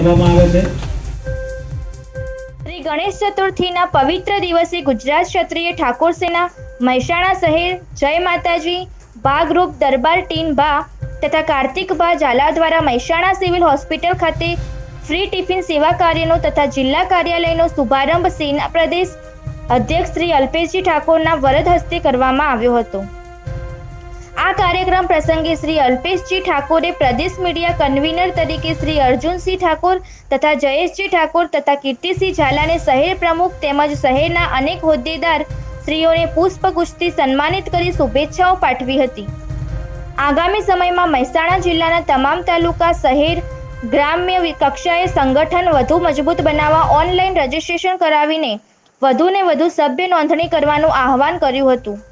કરવામાં આવે છે. શ્રી ગણેશ ચતુર્થીના પવિત્ર દિવસે ગુજરાત ક્ષત્રિય ઠાકોર સેના, મહેસાણા શહેર, જય માતાજી, ભાગરૂપ દરબાર ટીન બા તથા કાર્તિક બા ઝાલા દ્વારા મહેસાણા સિવિલ હોસ્પિટલ ખાતે ફ્રી ટિફિન સેવા કાર્યનો તથા જિલ્લા કાર્યાલયનો શુભારંભ સેના પ્રદેશ અધ્યક્ષ શ્રી અલ્પેશજી ઠાકોરના વરદ હસ્તે કરવામાં આવ્યો હતો. આ કાર્યક્રમ પ્રસંગે શ્રી અલ્પેશજી ઠાકોરે પ્રદેશ મીડિયા કન્વીનર તરીકે શ્રી અર્જુનસિંહ ઠાકોર તથા જયેશજી ઠાકોર તથા કીર્તિસિંહ ઝાલાને શહેર પ્રમુખ તેમજ શહેરના અનેક હોદ્દેદાર શ્રીઓને પુષ્પગુચ્છથી સન્માનિત કરી શુભેચ્છાઓ પાઠવી હતી. આગામી સમયમાં મહેસાણા જિલ્લાના તમામ તાલુકા, શહેર, ગ્રામ્ય કક્ષાએ સંગઠન વધુ મજબૂત બનાવવા ઓનલાઈન રજીસ્ટ્રેશન કરાવીને વધુને વધુ સભ્ય નોંધણી કરવાનું આહવાન કર્યું હતું.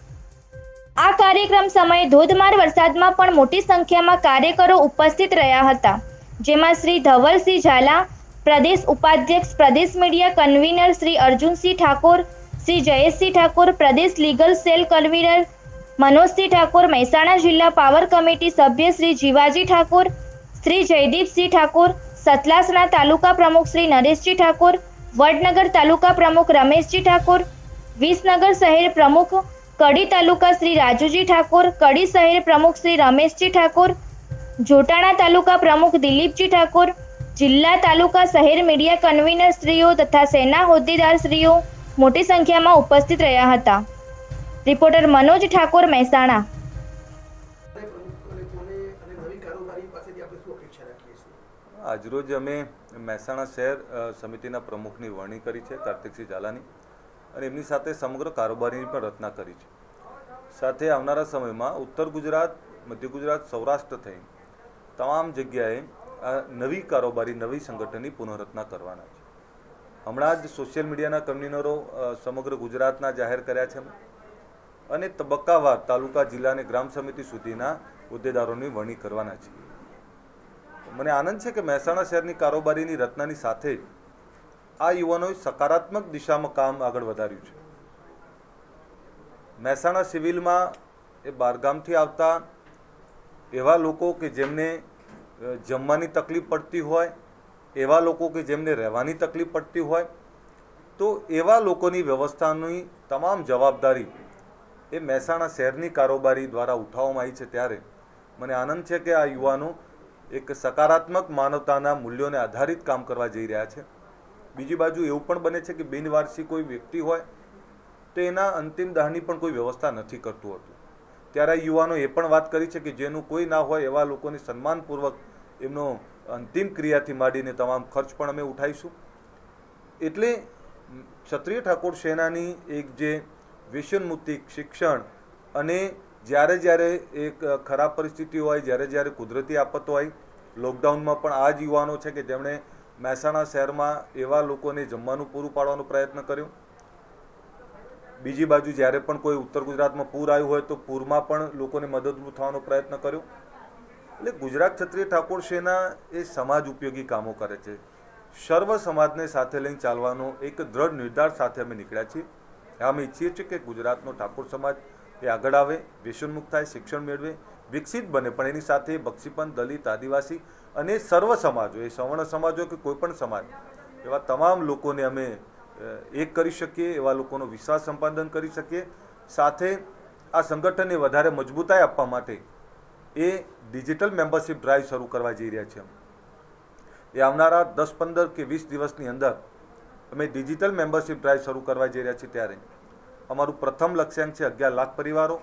આ કાર્યક્રમ સમયે ધોધમાર વરસાદમાં પણ મોટી સંખ્યામાં કાર્યકરો ઉપસ્થિત રહ્યા હતા, જેમાં શ્રી ધવલસિંહ ઝાલા, પ્રદેશ ઉપાધ્યક્ષ, પ્રદેશ મીડિયા કન્વીનર શ્રી અર્જુનસિંહ ઠાકોર, શ્રી જયેશસિંહ ઠાકોર, પ્રદેશ legal cell convener Manojsinh Thakor, Mehsana જિલ્લા પાવર કમિટી સભ્ય શ્રી જીવાજી ઠાકોર, શ્રી જયદીપસિંહ ઠાકોર, સતલાસના તાલુકા પ્રમુખ શ્રી નરેશજી ઠાકોર, વડનગર તાલુકા પ્રમુખ રમેશજી ઠાકોર, વિસનગર શહેર પ્રમુખ કડી તાલુકા શ્રી રાજુજી ઠાકોર, કડી શહેર પ્રમુખ શ્રી રમેશજી ઠાકોર, જોટાણા તાલુકા પ્રમુખ દિલીપજી ઠાકોર, જિલ્લા તાલુકા શહેર મીડિયા કન્વીનર શ્રીઓ તથા સેના હોદ્દેદાર શ્રીઓ મોટી સંખ્યામાં ઉપસ્થિત રહ્યા હતા. રિપોર્ટર મનોજ ઠાકોર મહેસાણા. આજરોજ અમે મહેસાણા શહેર સમિતિના પ્રમુખની વરણી કરી છે, કાર્તિકસિંહ ઝાલાની. અને એમની સાથે સમગ્ર કારોબારીની પણ રચના કરી છે. સાથે આવનારા સમયમાં ઉત્તર ગુજરાત, મધ્ય ગુજરાત, સૌરાષ્ટ્ર થઈ તમામ જગ્યાએ આ નવી કારોબારી, નવી સંગઠનની પુનઃરચના કરવાના છે. હમણાં જ સોશિયલ મીડિયાના કન્વીનરો સમગ્ર ગુજરાતના જાહેર કર્યા છે. અને તબક્કાવાર તાલુકા, જિલ્લા અને ગ્રામ સમિતિ સુધીના હોદ્દેદારોની વરણી કરવાના છે. મને આનંદ છે કે મહેસાણા શહેરની કારોબારીની રચનાની સાથે જ આ યુવાનોએ સકારાત્મક દિશામાં કામ આગળ વધાર્યું છે. મહેસાણા સિવિલમાં એ બારગામથી આવતા એવા લોકો કે જેમને જમવાની તકલીફ પડતી હોય, એવા લોકો કે જેમને રહેવાની તકલીફ પડતી હોય, તો એવા લોકોની વ્યવસ્થાની તમામ જવાબદારી એ મહેસાણા શહેરની કારોબારી દ્વારા ઉઠાવવામાં આવી છે ત્યારે મને આનંદ છે કે આ યુવાનો એક સકારાત્મક માનવતાના મૂલ્યોને આધારિત કામ કરવા જઈ રહ્યા છે. બીજી બાજુ એવું પણ બને છે કે બિનવારસી કોઈ વ્યક્તિ હોય, તો એના અંતિમ દાહની પણ કોઈ વ્યવસ્થા નથી કરતું હતું. ત્યારે યુવાનો એ પણ વાત કરી છે કે જેનું કોઈ ના હોય એવા લોકોને સન્માનપૂર્વક એમનો અંતિમ ક્રિયાથી માંડીને તમામ ખર્ચ પણ અમે ઉઠાવીશું. એટલે ક્ષત્રિય ઠાકોર સેનાની એક જે વ્યસનમુક્તિ શિક્ષણ અને જ્યારે જ્યારે એક ખરાબ પરિસ્થિતિ હોય, જ્યારે જ્યારે કુદરતી આફતો હોય લોકડાઉનમાં પણ આ જ યુવાનો છે કે જેમણે મહેસાણા શહેરમાં એવા લોકોને જમવાનું પૂરું પાડવાનો પ્રયત્ન કર્યો. બીજી બાજુ જ્યારે પણ કોઈ ઉત્તર ગુજરાતમાં પૂર આવ્યું હોય તો પૂરમાં પણ લોકોને મદદરૂપ થવાનો પ્રયત્ન કર્યો. એટલે ગુજરાત ક્ષત્રિય ઠાકોર સેના એ સમાજ ઉપયોગી કામો કરે છે. સર્વ સમાજને સાથે લઈને ચાલવાનો એક દ્રઢ નિર્ધાર સાથે અમે નીકળ્યા છીએ. અમે ઈચ્છીએ છીએ કે ગુજરાતનો ઠાકોર સમાજ એ આગળ આવે વ્યસનમુક્ત થાય શિક્ષણ મેળવે, વિકસિત બને, પણ એની સાથે બક્ષીપંથ દલિત, આદિવાસી અને સર્વ સમાજો, એ સવર્ણ સમાજો કે કોઈ પણ સમાજ, એવા તમામ લોકોને અમે એક કરી શકીએ, એવા લોકોનો વિશ્વાસ સંપાદન કરી શકીએ. સાથે આ સંગઠનને વધારે મજબૂતાઈ આપવા માટે એ ડિજિટલ મેમ્બરશિપ ડ્રાઈવ શરૂ કરવા જઈ રહ્યા છીએ એ આવનારા દસ, પંદર કે વીસ દિવસની અંદર અમે ડિજિટલ મેમ્બરશિપ ડ્રાઈવ શરૂ કરવા જઈ રહ્યા છીએ ત્યારે. અમારું પ્રથમ લક્ષ્યાંક છે અગિયાર લાખ પરિવારો.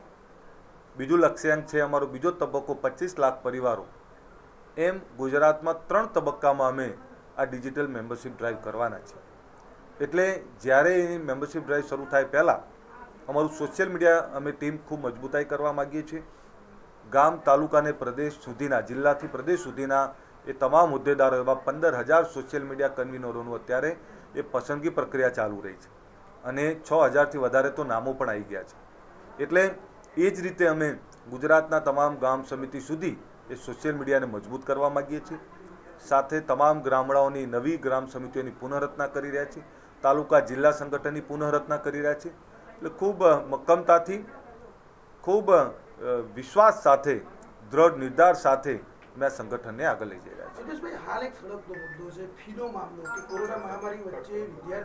બીજું લક્ષ્યાંક છે અમારો બીજો તબક્કો પચીસ લાખ પરિવારો. એમ ગુજરાતમાં ત્રણ તબક્કામાં અમે આ ડિજિટલ મેમ્બરશિપ ડ્રાઈવ કરવાના છે એટલે જ્યારે એની મેમ્બરશિપ ડ્રાઈવ શરૂ થાય પહેલાં, અમારું સોશિયલ મીડિયા અમે ટીમ ખૂબ મજબૂતાઈ કરવા માગીએ છીએ. ગામ તાલુકાને પ્રદેશ સુધીના, જિલ્લાથી પ્રદેશ સુધીના એ તમામ હોદ્દેદારો એવા પંદર હજાર સોશિયલ મીડિયા કન્વીનરોનું અત્યારે એ પસંદગી પ્રક્રિયા ચાલુ રહી છે. અને છ હજારથી વધારે તો નામો પણ આવી ગયા છે. એટલે એ જ રીતે અમે ગુજરાતના તમામ ગામ સમિતિ સુધી એ સોશિયલ મીડિયાને મજબૂત કરવા માગીએ છીએ. સાથે તમામ ગામડાઓની નવી ગ્રામ સમિતિઓની પુનઃરચના કરી રહ્યા છીએ. તાલુકા જિલ્લા સંગઠનની પુનઃરચના કરી રહ્યા છે એટલે ખૂબ મક્કમતાથી ખૂબ વિશ્વાસ સાથે, દ્રઢ નિર્ધાર સાથે મેં સંગઠનને આગળ લઈ જઈ રહ્યા છે હાલ એક સડકનો મુદ્દો છે, ફીનો મામલો કે કોરોના મહામારી વચ્ચે